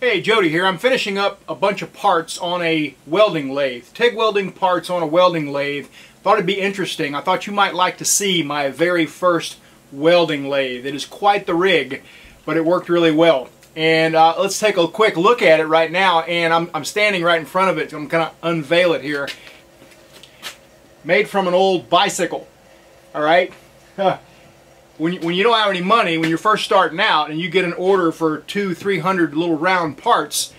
Hey, Jody here. I'm finishing up a bunch of parts on a welding lathe. TIG welding parts on a welding lathe. Thought it'd be interesting. I thought you might like to see my very first welding lathe. It is quite the rig, but it worked really well. And uh, let's take a quick look at it right now. And I'm, I'm standing right in front of it. I'm going to unveil it here. Made from an old bicycle. All right? When you, when you don't have any money, when you're first starting out and you get an order for two, three hundred little round parts,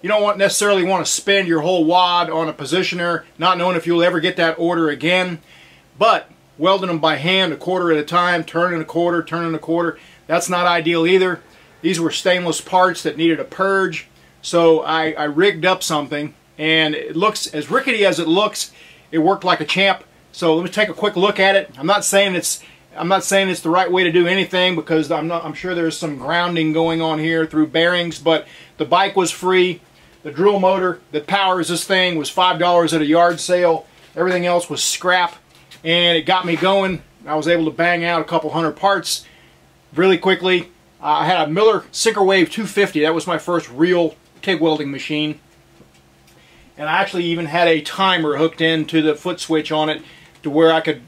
you don't want necessarily want to spend your whole wad on a positioner, not knowing if you'll ever get that order again. But welding them by hand, a quarter at a time, turning a quarter, turning a quarter, that's not ideal either. These were stainless parts that needed a purge, so I, I rigged up something, and it looks as rickety as it looks. It worked like a champ. So let me take a quick look at it. I'm not saying it's I'm not saying it's the right way to do anything because I'm not I'm sure there's some grounding going on here through bearings but the bike was free. The drill motor that powers this thing was five dollars at a yard sale. Everything else was scrap and it got me going. I was able to bang out a couple hundred parts really quickly. Uh, I had a Miller Syncrowave 250 that was my first real TIG welding machine. And I actually even had a timer hooked into the foot switch on it to where I could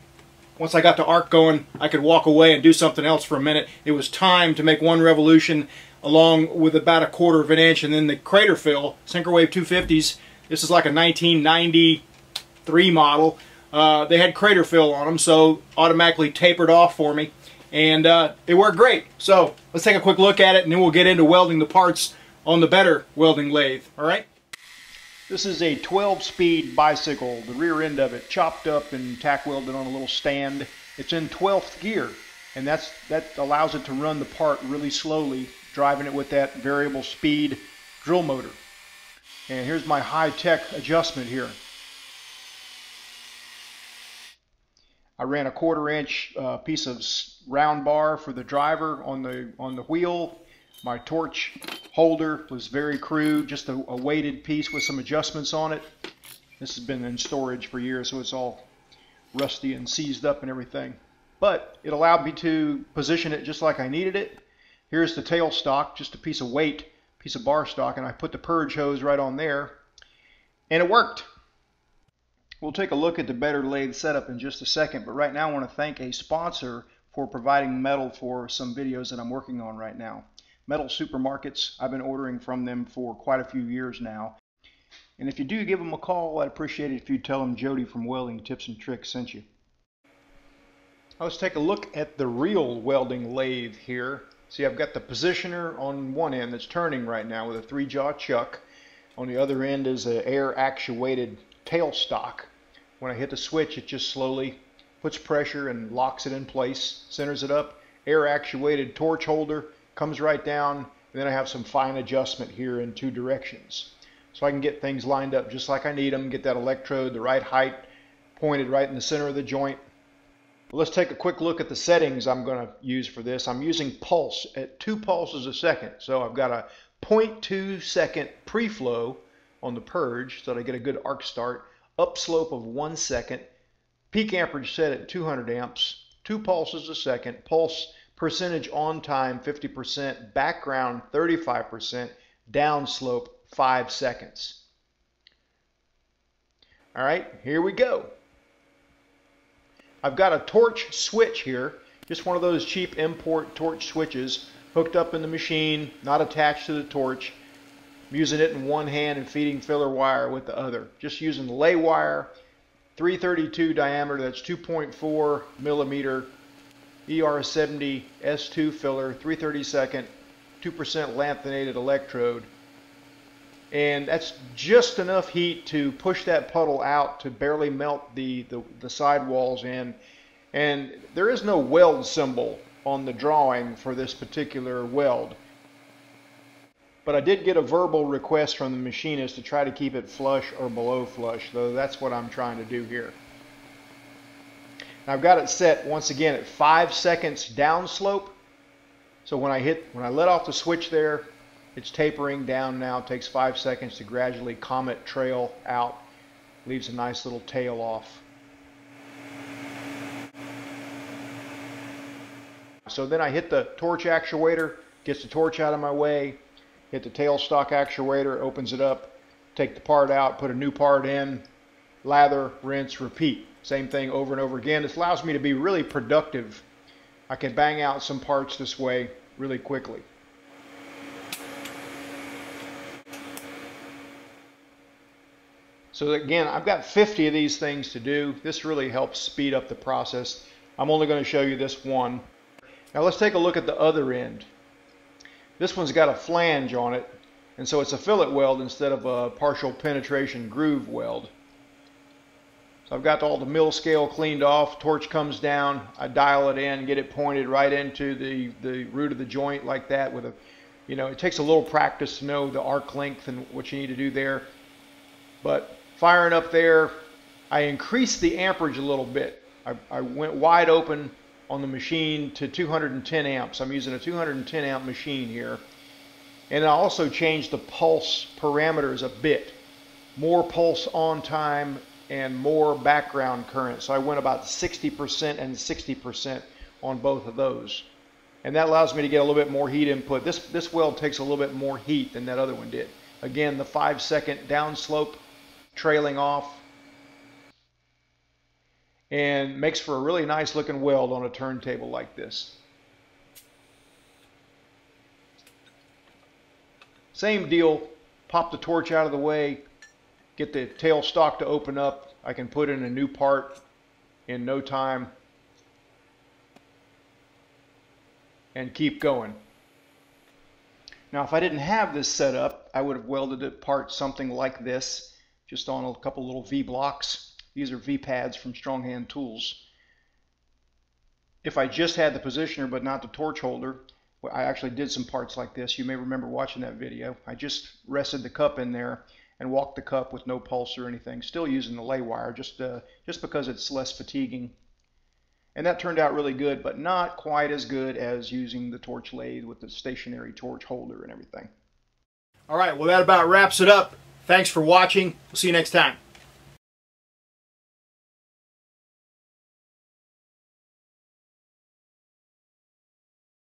once I got the arc going, I could walk away and do something else for a minute. It was time to make one revolution along with about a quarter of an inch. And then the crater fill, Syncrowave 250s, this is like a 1993 model. Uh, they had crater fill on them, so automatically tapered off for me. And uh, it worked great. So let's take a quick look at it and then we'll get into welding the parts on the better welding lathe. All right? This is a 12-speed bicycle, the rear end of it chopped up and tack welded on a little stand. It's in 12th gear, and that's that allows it to run the part really slowly, driving it with that variable speed drill motor. And here's my high-tech adjustment here. I ran a quarter inch uh, piece of round bar for the driver on the on the wheel my torch holder was very crude, just a, a weighted piece with some adjustments on it. This has been in storage for years, so it's all rusty and seized up and everything. But it allowed me to position it just like I needed it. Here's the tail stock, just a piece of weight, piece of bar stock, and I put the purge hose right on there, and it worked. We'll take a look at the better lathe setup in just a second, but right now I want to thank a sponsor for providing metal for some videos that I'm working on right now metal supermarkets. I've been ordering from them for quite a few years now. And if you do give them a call, I'd appreciate it if you'd tell them Jody from Welding Tips and Tricks sent you. Let's take a look at the real welding lathe here. See, I've got the positioner on one end that's turning right now with a three-jaw chuck. On the other end is an air-actuated tailstock. When I hit the switch, it just slowly puts pressure and locks it in place, centers it up. Air-actuated torch holder comes right down, and then I have some fine adjustment here in two directions. So I can get things lined up just like I need them, get that electrode the right height, pointed right in the center of the joint. Let's take a quick look at the settings I'm going to use for this. I'm using pulse at two pulses a second. So I've got a 0.2 second pre-flow on the purge so that I get a good arc start, upslope of one second, peak amperage set at 200 amps, two pulses a second, pulse percentage on time 50%, background 35%, downslope 5 seconds. All right, here we go. I've got a torch switch here, just one of those cheap import torch switches hooked up in the machine, not attached to the torch. I'm using it in one hand and feeding filler wire with the other. Just using lay wire, 332 diameter, that's 2.4 millimeter ER70 S2 filler, 332nd, 2% lanthanated electrode. And that's just enough heat to push that puddle out to barely melt the, the, the sidewalls in. And there is no weld symbol on the drawing for this particular weld. But I did get a verbal request from the machinist to try to keep it flush or below flush, though that's what I'm trying to do here. I've got it set once again at five seconds downslope. So when I hit, when I let off the switch there, it's tapering down now. It takes five seconds to gradually comet trail out. Leaves a nice little tail off. So then I hit the torch actuator, gets the torch out of my way, hit the tailstock actuator, opens it up, take the part out, put a new part in, lather, rinse, repeat. Same thing over and over again. This allows me to be really productive. I can bang out some parts this way really quickly. So again, I've got 50 of these things to do. This really helps speed up the process. I'm only going to show you this one. Now let's take a look at the other end. This one's got a flange on it, and so it's a fillet weld instead of a partial penetration groove weld. So I've got all the mill scale cleaned off, torch comes down, I dial it in, get it pointed right into the, the root of the joint like that with a, you know, it takes a little practice to know the arc length and what you need to do there. But firing up there, I increased the amperage a little bit. I, I went wide open on the machine to 210 amps. I'm using a 210 amp machine here. And I also changed the pulse parameters a bit. More pulse on time and more background current. So I went about 60% and 60% on both of those. And that allows me to get a little bit more heat input. This, this weld takes a little bit more heat than that other one did. Again, the five second downslope trailing off and makes for a really nice looking weld on a turntable like this. Same deal, pop the torch out of the way, get the tail stock to open up. I can put in a new part in no time and keep going. Now if I didn't have this set up, I would have welded it apart something like this, just on a couple little V-blocks these are V-pads from Stronghand Tools. If I just had the positioner but not the torch holder, I actually did some parts like this. You may remember watching that video. I just rested the cup in there and walk the cup with no pulse or anything. Still using the lay wire just, uh, just because it's less fatiguing. And that turned out really good, but not quite as good as using the torch lathe with the stationary torch holder and everything. All right, well that about wraps it up. Thanks for watching. We'll see you next time.